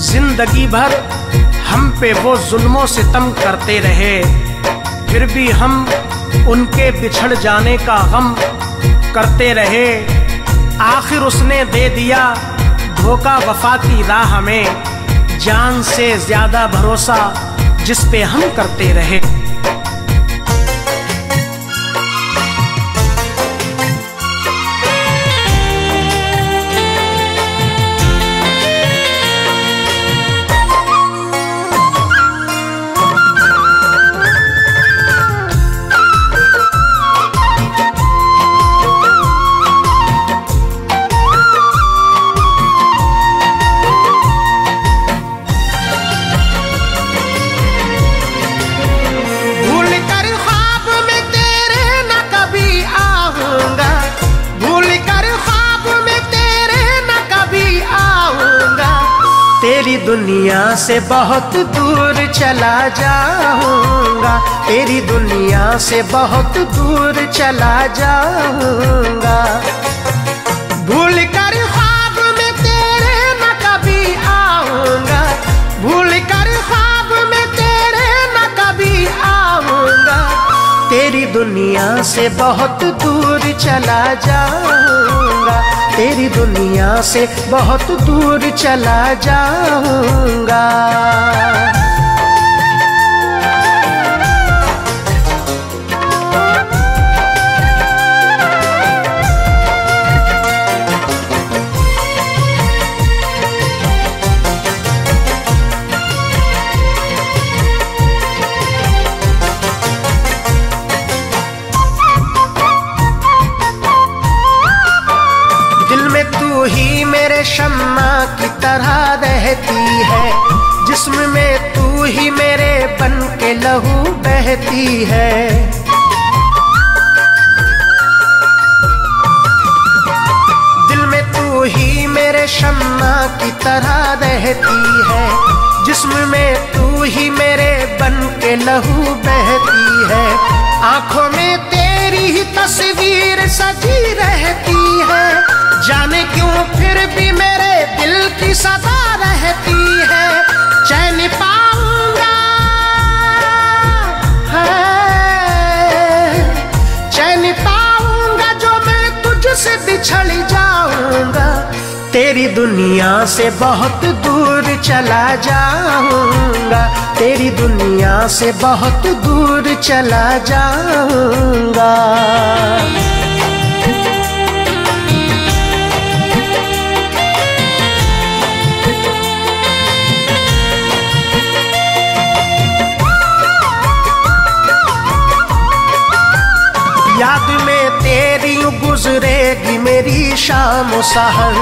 ज़िंदगी भर हम पे वो जुल्मों से तम करते रहे। फिर भी हम उनके बिछड़ जाने का गम करते रहे। आखिर उसने दे दिया धोखा वफा की राह में जान से ज़्यादा भरोसा जिस पे हम करते रहे। तेरी दुनिया से बहुत दूर चला जाऊँगा। तेरी दुनिया से बहुत दूर चला जाऊँगा। भूल कर ख्वाब में तेरे न कभी आऊँगा। भूल कर ख्वाब में तेरे न कभी आऊँगा। तेरी दुनिया से बहुत दूर चला जाऊँगा। तेरी दुनिया से बहुत दूर चला जाऊँगा। शम्मा की तरह रहती है। जिस्म में तू ही मेरे बन के लहू बहती है। दिल में तू ही मेरे शम्मा की तरह रहती है। जिस्म में तू ही मेरे बन के लहू बहती है। आँखों में तेरी ही तस्वीर सजी रहती है। जाने क्यों फिर भी मेरे दिल की सदा रहती है। चैन पाऊँगा। चैन पाऊँगा जो मैं तुझसे बिछड़ जाऊँगा। तेरी दुनिया से बहुत दूर चला जाऊँगा। तेरी दुनिया से बहुत दूर चला जाऊँगा। याद में तेरी गुजरेगी मेरी शाम सहर।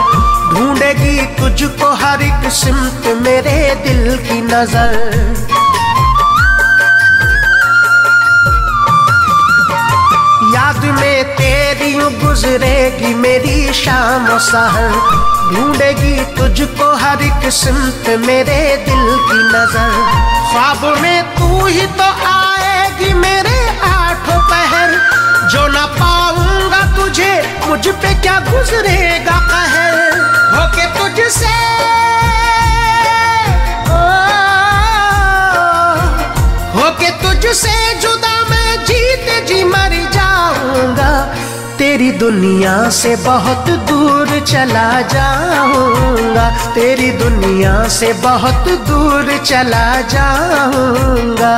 ढूंढेगी तुझको हर एक सिमत मेरे दिल की नज़र। याद में तेरी गुजरेगी मेरी शाम सहर। ढूंढेगी तुझको हर एक सिमत मेरे दिल की नज़र। ख्वाब में तू ही तो आएगी मुझ पे क्या गुजरेगा कहर? होके तुझसे। होके तुझसे जुदा मैं जीते जी मर जाऊँगा। तेरी दुनिया से बहुत दूर चला जाऊँगा। तेरी दुनिया से बहुत दूर चला जाऊँगा।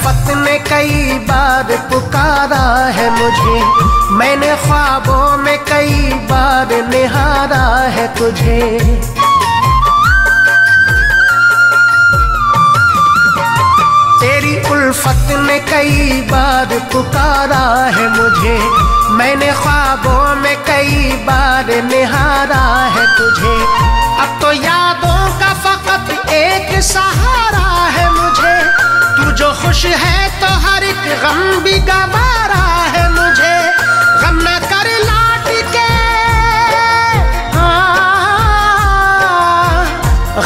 उल्फत ने कई बार पुकारा है मुझे। मैंने ख्वाबों में कई बार निहारा है तुझे। तेरी उल्फत ने कई बार पुकारा है मुझे। मैंने ख्वाबों में कई बार निहारा है तुझे। खुश है तो हर एक गम भी गवारा है मुझे। गम न कर लौट के हाँ,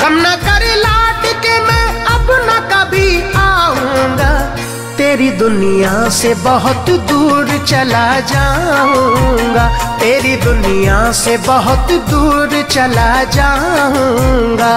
गम न कर लाट के मैं अब न कभी आऊँगा। तेरी दुनिया से बहुत दूर चला जाऊँगा। तेरी दुनिया से बहुत दूर चला जाऊँगा।